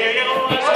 Yeah.